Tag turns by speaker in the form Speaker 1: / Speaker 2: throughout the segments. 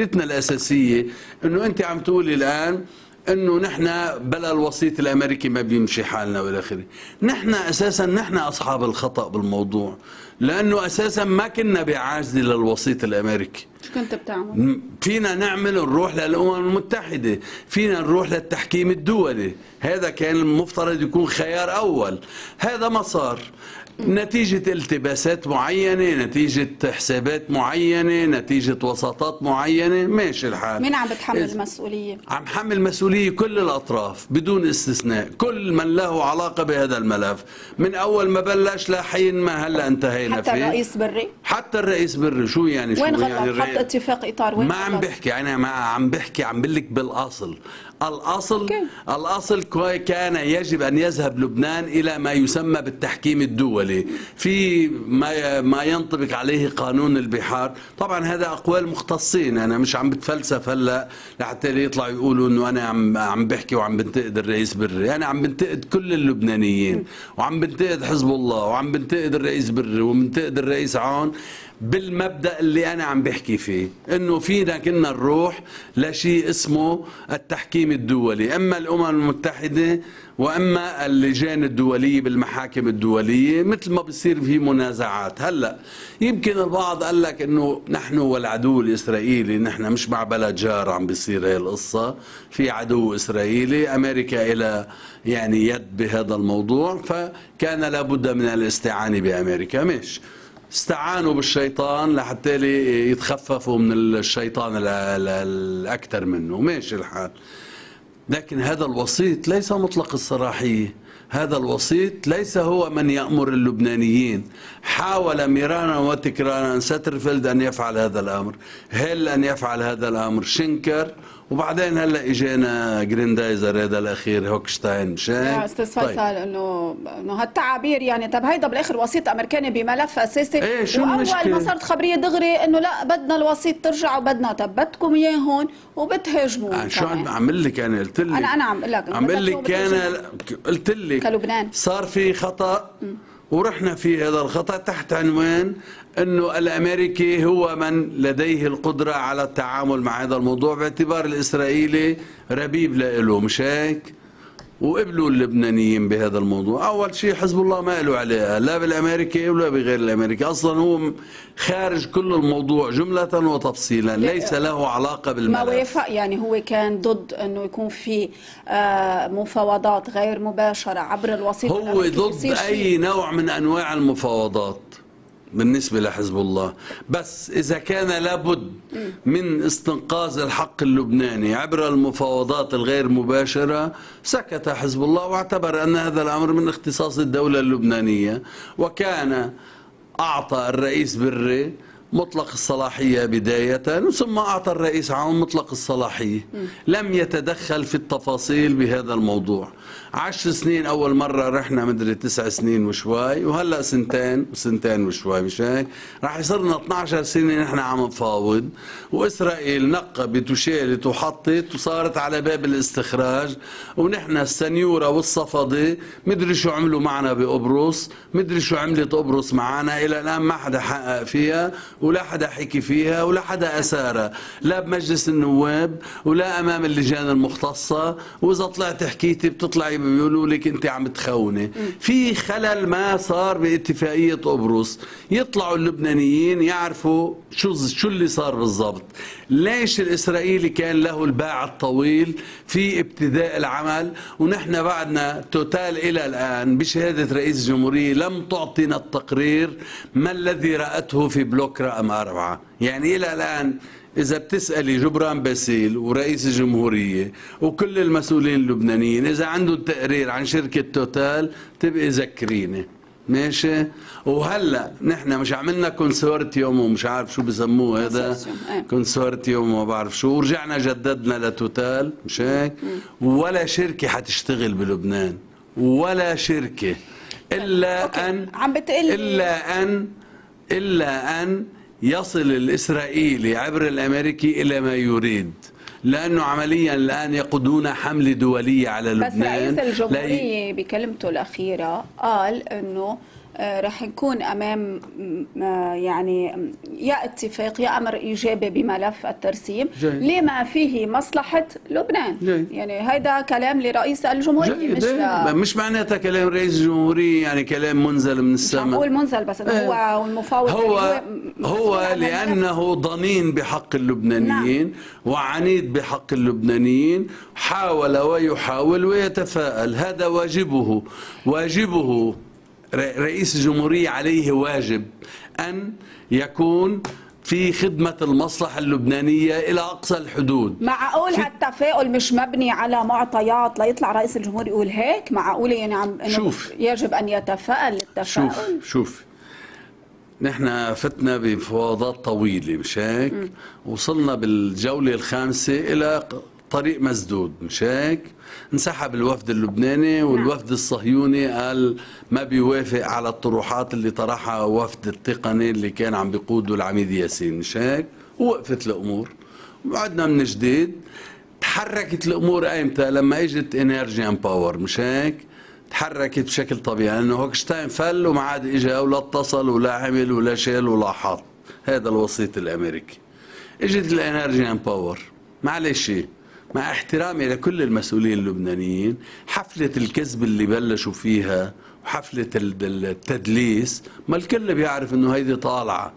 Speaker 1: مشكلتنا الأساسية إنه أنت عم تقولي الآن إنه نحن بلا الوسيط الأمريكي ما بيمشي حالنا والى آخره. نحن أساسا نحن أصحاب الخطأ بالموضوع. لأنه أساسا ما كنا بعاجزه للوسيط الأمريكي.
Speaker 2: شو كنت بتعمل؟
Speaker 1: فينا نعمل نروح للأمم المتحدة. فينا نروح للتحكيم الدولي. هذا كان المفترض يكون خيار أول. هذا ما صار. نتيجة التباسات معينة نتيجة حسابات معينة نتيجة وساطات معينة ماشي الحال
Speaker 2: مين عم بتحمل المسؤولية؟
Speaker 1: عم حمل مسؤولية كل الأطراف بدون استثناء كل من له علاقة بهذا الملف من أول ما بلش لحين ما هلا انتهينا
Speaker 2: حتى
Speaker 1: فيه
Speaker 2: الرئيس بري؟
Speaker 1: حتى الرئيس بري شو يعني شو
Speaker 2: وين غلط؟
Speaker 1: يعني
Speaker 2: حط اتفاق إطار وين
Speaker 1: ما عم؟ بحكي أنا ما عم بحكي عم بقول بالأصل الاصل
Speaker 2: okay.
Speaker 1: الأصل كوي- كان يجب أن يذهب لبنان إلى ما يسمى بالتحكيم الدولي. في ما ما ينطبق عليه قانون البحار. طبعا هذا أقوال مختصين. أنا مش عم بتفلسف هلأ لحتى يطلعوا يقولوا إنه أنا عم عم بحكي وعم بنتقد الرئيس بري. أنا عم بنتقد كل اللبنانيين. وعم بنتقد حزب الله. وعم بنتقد الرئيس بري. وبنتقد الرئيس عون. بالمبدأ اللي أنا عم بحكي فيه إنه فينا كنا نروح لشيء اسمه التحكيم الدولي. أما الأمم المتحدة وأما اللجان الدولية بالمحاكم الدولية مثل ما بصير في منازعات. هلأ يمكن البعض قال لك إنه نحن والعدو الإسرائيلي نحن مش مع بلد جار عم بيصير هي القصة. في عدو إسرائيلي أمريكا إلى يعني يد بهذا الموضوع فكان لابد من الاستعانة بأمريكا. مش استعانوا بالشيطان لحتى يتخففوا من الشيطان ال- ال- الأكثر منه. ماشي الحال. لكن هذا الوسيط ليس مطلق الصلاحيه هذا الوسيط ليس هو من يأمر اللبنانيين. حاول مرارا وتكرارا سترفيلد أن يفعل هذا الأمر. هل أن يفعل هذا الأمر. شنكر وبعدين هلا اجينا جريندايزر هذا الأخير هوكشتاين مش هيك؟
Speaker 2: يا أستاذ فيصل إنه إنه هالتعابير يعني طب هيدا بالآخر وسيط أمريكاني بملف أساسي
Speaker 1: إيه، شو
Speaker 2: وأول
Speaker 1: المشكلة؟
Speaker 2: ما صارت خبرية دغري إنه لا بدنا الوسيط ترجع وبدنا طب بدكم إياه هون وبتهاجموا
Speaker 1: آه، شو عم
Speaker 2: كمان.
Speaker 1: عم لك أنا قلت لك
Speaker 2: أنا- أنا عم لك،
Speaker 1: عم لك
Speaker 2: بتهاجم؟
Speaker 1: قلت لك
Speaker 2: كلبنان.
Speaker 1: صار في خطأ ورحنا في هذا الخطأ تحت عنوان إنه الأمريكي هو من لديه القدرة على التعامل مع هذا الموضوع باعتبار الإسرائيلي ربيب له مش هيك؟ وقبلوا اللبنانيين بهذا الموضوع. أول شيء حزب الله ما له عليها لا بالأمريكي ولا بغير الأمريكي. أصلا هو خارج كل الموضوع جملة وتفصيلا ليس له علاقة
Speaker 2: ما
Speaker 1: بالملف.
Speaker 2: وافق يعني هو كان ضد إنه يكون في آه، مفاوضات غير مباشرة عبر الوسيط
Speaker 1: هو
Speaker 2: الأمريكي
Speaker 1: ضد. أي نوع من أنواع المفاوضات. بالنسبة لحزب الله. بس إذا كان لابد من استنقاذ الحق اللبناني عبر المفاوضات الغير مباشرة سكت حزب الله واعتبر أن هذا الأمر من اختصاص الدولة اللبنانية. وكان أعطى الرئيس بري مطلق الصلاحية بداية ثم أعطى الرئيس عون مطلق الصلاحية. لم يتدخل في التفاصيل بهذا الموضوع. عشر سنين أول مرة رحنا مدري تسع سنين وشوي وهلأ سنتين وسنتين وشوي مش هيك؟ راح يصيرنا 12 سنة نحن عم نفاوض. وإسرائيل نقبت وشالت وحطت وصارت على باب الاستخراج. ونحن السنيورة والصفدة مدري شو عملوا معنا بقبرص مدري شو عملت قبرص معنا إلى الآن ما حدا حقق فيها. ولا حدا حكي فيها ولا حدا أسارها لا بمجلس النواب ولا أمام اللجان المختصة. وإذا طلعت حكيتي بتطلعي بيقولوا لك أنت عم تخوني. في خلل ما صار باتفاقية قبرص يطلعوا اللبنانيين يعرفوا شو شو اللي صار بالضبط. ليش الإسرائيلي كان له الباع الطويل في ابتداء العمل؟ ونحن بعدنا توتال إلى الآن بشهادة رئيس الجمهورية لم تعطينا التقرير ما الذي رأته في بلوك رقم أربعة يعني إلى الآن إذا بتسألي جبران باسيل ورئيس الجمهورية وكل المسؤولين اللبنانيين إذا عندهم تقرير عن شركة توتال تبقي ذكريني. ماشي؟ وهلأ نحن مش عملنا consortium ومش عارف شو بسموه هذا
Speaker 2: consortium، إيه.
Speaker 1: وما بعرف شو. ورجعنا جددنا لتوتال مش هيك؟ ولا شركة حتشتغل بلبنان. ولا شركة. إلا
Speaker 2: أوكي.
Speaker 1: أن
Speaker 2: عم بتقلي.
Speaker 1: إلا أن إلا أن يصل الإسرائيلي عبر الأمريكي إلى ما يريد لأنه عمليا الآن يقودون حملة دولية على
Speaker 2: بس
Speaker 1: لبنان.
Speaker 2: رئيس
Speaker 1: لا ي-
Speaker 2: الجمهورية بكلمته الأخيرة قال إنه آه، رح نكون أمام آه، يعني يا اتفاق يا أمر إيجابي بملف الترسيم
Speaker 1: جيد.
Speaker 2: لما فيه مصلحة لبنان
Speaker 1: جيد.
Speaker 2: يعني هيدا كلام لرئيس
Speaker 1: الجمهورية
Speaker 2: مش
Speaker 1: إيه.
Speaker 2: ل-
Speaker 1: مش معناتها كلام رئيس الجمهورية يعني كلام منزل من
Speaker 2: مش
Speaker 1: السماء
Speaker 2: بقول منزل بس
Speaker 1: إيه.
Speaker 2: هو والمفاوض
Speaker 1: هو هو. لأنه ضنين بحق اللبنانيين وعنيد بحق اللبنانيين حاول ويحاول ويتفاءل هذا واجبه واجبه رئيس الجمهورية عليه واجب أن يكون في خدمة المصلحة اللبنانية إلى أقصى الحدود.
Speaker 2: معقول هالتفاؤل مش مبني على معطيات ليطلع رئيس الجمهور يقول هيك؟ معقول يعني عم إنه
Speaker 1: شوف.
Speaker 2: يجب أن يتفائل
Speaker 1: شوف
Speaker 2: للتفاؤل؟
Speaker 1: شوف نحن فتنا بمفاوضات طويلة مش هيك؟ وصلنا بالجولة الخامسة إلى طريق مسدود مش هيك؟ انسحب الوفد اللبناني والوفد الصهيوني قال ما بيوافق على الطروحات اللي طرحها وفد التقني اللي كان عم بيقوده العميد ياسين مش هيك؟ ووقفت الأمور. وعدنا من جديد. تحركت الأمور ايمتى لما إجت Energean Power مش هيك؟ تحركت بشكل طبيعي لأنه هوكشتاين فل وما عاد اجى ولا اتصل ولا عمل ولا شال ولا حط هذا الوسيط الأمريكي. إجت ال Energean Power. معلش مع احترامي لكل المسؤولين اللبنانيين حفلة الكذب اللي بلشوا فيها وحفلة ال- التدليس ما الكل بيعرف إنه هيدي طالعة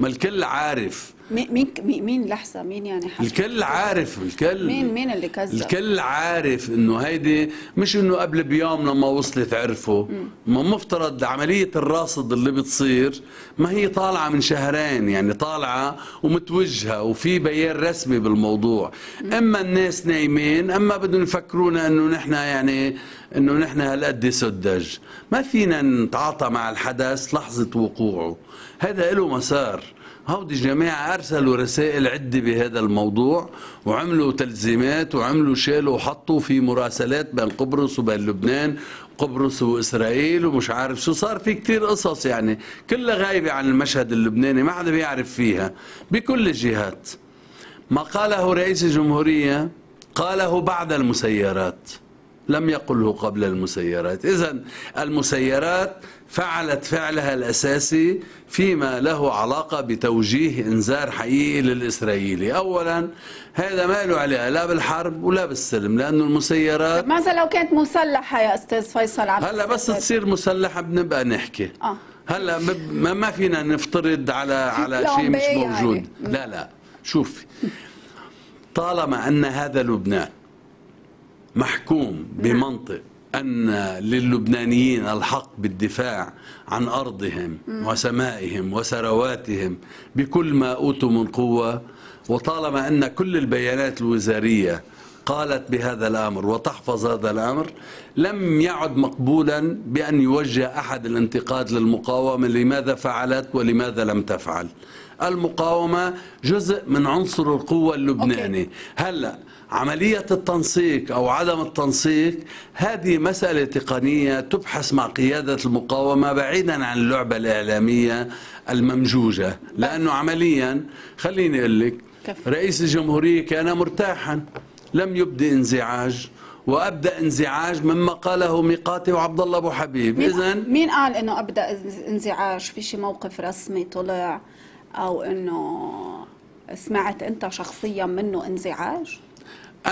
Speaker 1: ما الكل عارف
Speaker 2: مين مين لحظة؟ مين يعني حسب
Speaker 1: الكل عارف الكل.
Speaker 2: مين مين اللي كذب؟
Speaker 1: الكل عارف إنه هيدي مش إنه قبل بيوم لما وصلت عرفوا ما مفترض عملية الراصد اللي بتصير ما هي طالعة من شهرين يعني طالعة ومتوجهة وفي بيان رسمي بالموضوع. أما الناس نايمين أما بدهم يفكرونا إنه نحن يعني إنه نحن هالقد سدج ما فينا نتعاطى مع الحدث لحظة وقوعه. هذا له مسار. هودي جماعة أرسلوا رسائل عدة بهذا الموضوع وعملوا تلزيمات وعملوا شالوا وحطوا في مراسلات بين قبرص وبين لبنان قبرص وإسرائيل ومش عارف شو صار. في كتير قصص يعني كلها غايبة عن المشهد اللبناني ما حدا بيعرف فيها بكل الجهات. ما قاله رئيس الجمهورية قاله بعد المسيرات. لم يقله قبل المسيرات. إذا المسيرات فعلت فعلها الأساسي فيما له علاقة بتوجيه إنذار حقيقي للإسرائيلي. أولا هذا ما له علاقة لا بالحرب ولا بالسلم لأنه المسيرات
Speaker 2: ماذا لو كانت مسلحة يا أستاذ فيصل عبد
Speaker 1: هلأ بس؟ تصير مسلحة بنبقى نحكي. آه. هلأ ما ما فينا نفترض على على شيء مش
Speaker 2: بي
Speaker 1: موجود.
Speaker 2: يعني.
Speaker 1: لا لا. شوفي طالما أن هذا لبنان محكوم بمنطق أن للبنانيين الحق بالدفاع عن أرضهم وسمائهم وثرواتهم بكل ما أوتوا من قوة. وطالما أن كل البيانات الوزارية قالت بهذا الأمر وتحفظ هذا الأمر لم يعد مقبولا بأن يوجه أحد الانتقاد للمقاومة لماذا فعلت ولماذا لم تفعل. المقاومة جزء من عنصر القوة اللبناني. هلا عملية التنسيق أو عدم التنسيق هذه مسألة تقنية تبحث مع قيادة المقاومة بعيدا عن اللعبة الإعلامية الممجوجة. لأنه عمليا خليني أقول لك؟ رئيس الجمهورية كان مرتاحا لم يبدي انزعاج. وأبدأ انزعاج مما قاله ميقاتي وعبد الله أبو حبيب. إذا
Speaker 2: مين قال إنه أبدأ انزعاج؟ في شي موقف رسمي طلع. أو إنه سمعت أنت شخصيا منه انزعاج؟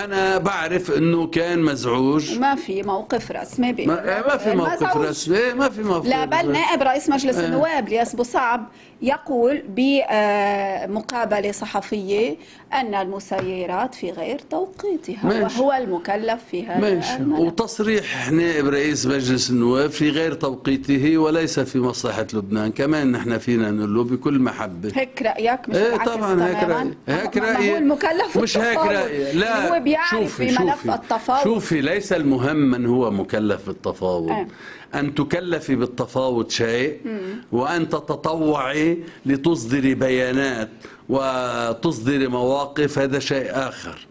Speaker 1: أنا بعرف أنه كان مزعوج
Speaker 2: وما في موقف رسمي
Speaker 1: ما, ما في موقف. رسمي إيه، ما في موقف
Speaker 2: لا بل. نائب رئيس مجلس
Speaker 1: آه.
Speaker 2: النواب الياس بوصعب يقول بمقابلة صحفية أن المسيرات في غير توقيتها
Speaker 1: ماشي.
Speaker 2: وهو المكلف في هذا
Speaker 1: ماشي. وتصريح نائب رئيس مجلس النواب في غير توقيته وليس في مصلحة لبنان كمان نحن فينا نقول له بكل محبة
Speaker 2: هيك رأيك مش إيه
Speaker 1: طبعا هيك؟ رأيي هيك
Speaker 2: ما- ما
Speaker 1: رأيي
Speaker 2: هو المكلف
Speaker 1: مش هيك. رأيي لا
Speaker 2: هو بيعرف
Speaker 1: شوفي
Speaker 2: في ملف
Speaker 1: شوفي
Speaker 2: التفاوض.
Speaker 1: شوفي ليس المهم من هو مكلف بالتفاوض.
Speaker 2: إيه.
Speaker 1: أن تكلفي بالتفاوض شيء وأن تتطوعي لتصدري بيانات وتصدري مواقف هذا شيء آخر.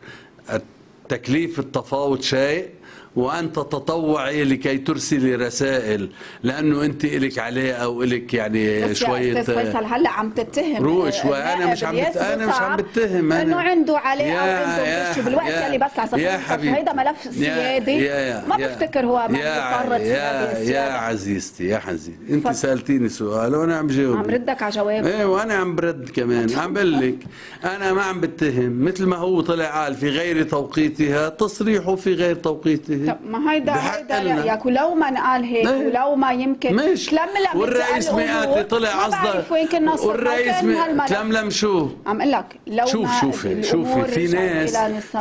Speaker 1: تكليف التفاوض شيء وأن تتطوعي لكي ترسلي رسائل لأنه أنت إلك عليه أو إلك يعني
Speaker 2: بس
Speaker 1: شوية
Speaker 2: يا أستاذ فيصل هلأ عم تتهم
Speaker 1: روق شوي أنا مش عم بت... أنا مش عم بتهم أنا
Speaker 2: انه عنده عليه أو عنده بشي بالوقت
Speaker 1: يا-
Speaker 2: يلي بس على
Speaker 1: يا حبيبي
Speaker 2: هيدا ملف
Speaker 1: يا-
Speaker 2: سيادي.
Speaker 1: يا- يا-
Speaker 2: ما
Speaker 1: يا-
Speaker 2: بفتكر هو من
Speaker 1: يا يا يا عزيزتي يا حزين أنت
Speaker 2: تفضل.
Speaker 1: سألتيني سؤال وأنا عم جاوب
Speaker 2: عم ردك على جواب
Speaker 1: إيه وأنا عم برد كمان. عم بقول لك أنا ما عم بتهم. مثل ما هو طلع قال في غير توقيتها تصريحه في غير توقيته.
Speaker 2: طب ما هيدا هيدا. رايك ولو ما انقال هيك
Speaker 1: إيه.
Speaker 2: ولو ما يمكن.
Speaker 1: ماشي.
Speaker 2: تلملم
Speaker 1: والرئيس مئاتي طلع قصده
Speaker 2: بعرف وين كنا
Speaker 1: والرئيس. تلملم شو؟
Speaker 2: عم أقول لك لو
Speaker 1: شوف
Speaker 2: ما
Speaker 1: شوفي شوفي. في ناس.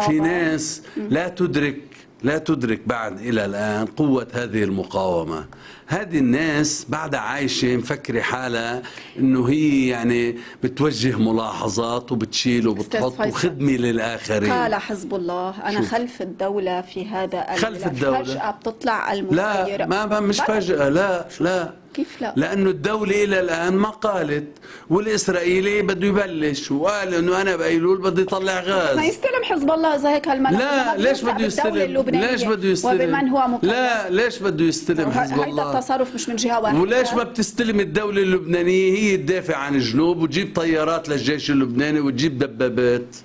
Speaker 1: في ناس لا تدرك لا تدرك بعد إلى الآن قوة هذه المقاومة هذه الناس بعدها عايشة مفكرة حالها إنه هي يعني بتوجه ملاحظات وبتشيل وبتحط
Speaker 2: فيصل.
Speaker 1: وخدمة للآخرين
Speaker 2: قال حزب الله أنا
Speaker 1: شوف.
Speaker 2: خلف الدولة في هذا
Speaker 1: خلف. الدولة.
Speaker 2: فجأة بتطلع
Speaker 1: لا
Speaker 2: المسيرة
Speaker 1: ما ما- مش. فجأة لا لا
Speaker 2: كيف لا؟
Speaker 1: لأنه الدولة إلى الآن ما قالت والإسرائيلي بده يبلش وقال إنه أنا بايلول بدي يطلع
Speaker 2: ما
Speaker 1: غاز
Speaker 2: يستلم حزب الله إذا هيك هالملف.
Speaker 1: لا
Speaker 2: ما
Speaker 1: ليش بده يستلم؟ ليش بده يستلم؟
Speaker 2: وبمن هو مكلف
Speaker 1: لا ليش بده يستلم حزب
Speaker 2: هيدا
Speaker 1: الله؟
Speaker 2: التصرف مش من جهة واحدة.
Speaker 1: وليش ما بتستلم الدولة اللبنانية؟ هي تدافع عن الجنوب وتجيب طيارات للجيش اللبناني وتجيب دبابات.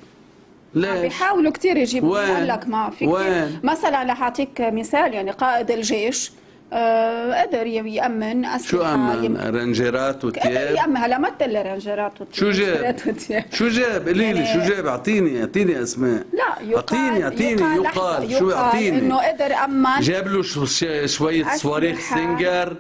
Speaker 2: عم
Speaker 1: ليش
Speaker 2: بيحاولوا كثير يجيبوا. لك ما في؟ كثير مثلا رح اعطيك مثال يعني قائد الجيش قدر يأمن أسلحة
Speaker 1: شو أمن؟ رنجرات
Speaker 2: قدر
Speaker 1: وتياب؟
Speaker 2: يأمن هلا ما تل رنجرات
Speaker 1: شو جاب؟
Speaker 2: وتياب.
Speaker 1: شو جاب؟ قولي لي
Speaker 2: يعني-
Speaker 1: شو جاب؟ اعطيني أعطيني أسماء.
Speaker 2: لا يقال
Speaker 1: اعطيني أعطيني
Speaker 2: يقال,
Speaker 1: يقال.
Speaker 2: لحظة،
Speaker 1: شو
Speaker 2: يقال
Speaker 1: أعطيني؟
Speaker 2: إنه قدر أمن.
Speaker 1: جاب له شو- شوية. صواريخ سنجر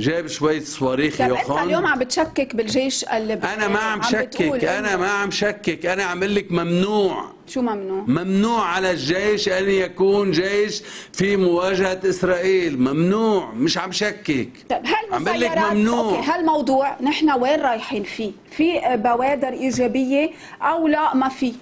Speaker 1: جاب شوية صواريخ
Speaker 2: طب انت اليوم عم بتشكك بالجيش اللبناني
Speaker 1: أنا ما عم
Speaker 2: بتقول
Speaker 1: شكك
Speaker 2: أنا
Speaker 1: ما عم شكك أنا عم لك ممنوع.
Speaker 2: شو ممنوع؟
Speaker 1: ممنوع على الجيش أن يكون جيش في مواجهة إسرائيل. ممنوع مش عم شكك.
Speaker 2: طيب
Speaker 1: عم بقول لك ممنوع.
Speaker 2: okay هالموضوع نحن وين رايحين فيه؟ في بوادر إيجابية أو لا؟ ما في؟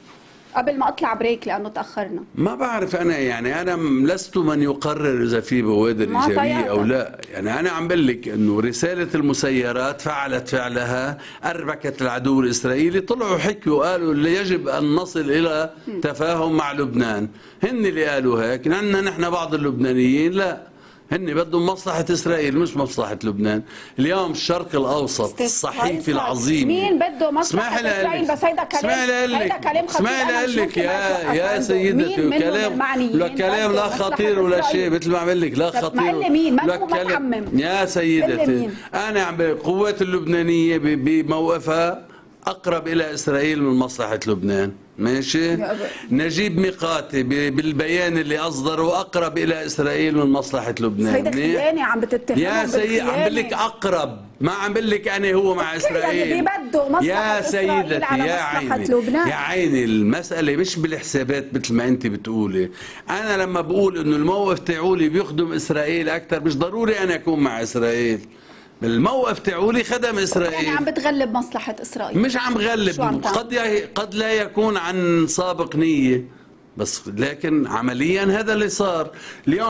Speaker 2: قبل ما اطلع بريك لأنه تاخرنا.
Speaker 1: ما بعرف أنا يعني أنا لست من يقرر إذا في بوادر إيجابية
Speaker 2: أو.
Speaker 1: لا. يعني أنا عم بقول لك إنه رسالة المسيرات فعلت فعلها أربكت العدو الإسرائيلي طلعوا حكوا قالوا اللي يجب أن نصل إلى تفاهم مع لبنان. هن اللي قالوا هيك لأن نحن بعض اللبنانيين لا. هن بدهم مصلحة إسرائيل مش مصلحة لبنان اليوم الشرق الأوسط الصحيفي
Speaker 2: فيصل،
Speaker 1: العظيم
Speaker 2: مين بده مصلحة إسرائيل؟
Speaker 1: لك.
Speaker 2: بس هيدا كلام- هيدا. كلام خطير.
Speaker 1: اسمعي
Speaker 2: أنا
Speaker 1: لك يا يا. سيدتي وكلام
Speaker 2: المعنيين
Speaker 1: لا كلام لا
Speaker 2: مصلحة
Speaker 1: خطير ولا
Speaker 2: إسرائيل؟
Speaker 1: شيء مثل ما عم لك لا خطير
Speaker 2: ما
Speaker 1: لا كلام. يا سيدتي؟ أنا عم القوات اللبنانية ب- بموقفها أقرب إلى إسرائيل من مصلحة لبنان ماشي
Speaker 2: يا.
Speaker 1: نجيب ميقاتي بالبيان اللي اصدره اقرب إلى إسرائيل من مصلحة لبنان منيح؟
Speaker 2: خيانة عم بتتهمهم
Speaker 1: يا سيدي عم بقول لك. أقرب ما عم بقول لك أنا هو مع
Speaker 2: يعني
Speaker 1: إسرائيل
Speaker 2: بيبدوا مصلحة
Speaker 1: يا
Speaker 2: إسرائيل
Speaker 1: سيدتي
Speaker 2: على
Speaker 1: يا عيني
Speaker 2: لبنان.
Speaker 1: يا عيني المسألة مش بالحسابات مثل ما أنت بتقولي أنا لما بقول إنه الموقف تاعولي بيخدم إسرائيل أكثر مش ضروري أنا أكون مع إسرائيل الموقف تاعولي خدم
Speaker 2: يعني
Speaker 1: إسرائيل.
Speaker 2: عم بتغلب مصلحة إسرائيل.
Speaker 1: مش عم غلب.
Speaker 2: عم؟
Speaker 1: قد ي- قد لا يكون عن سابق نية. بس لكن عمليا هذا اللي صار. اليوم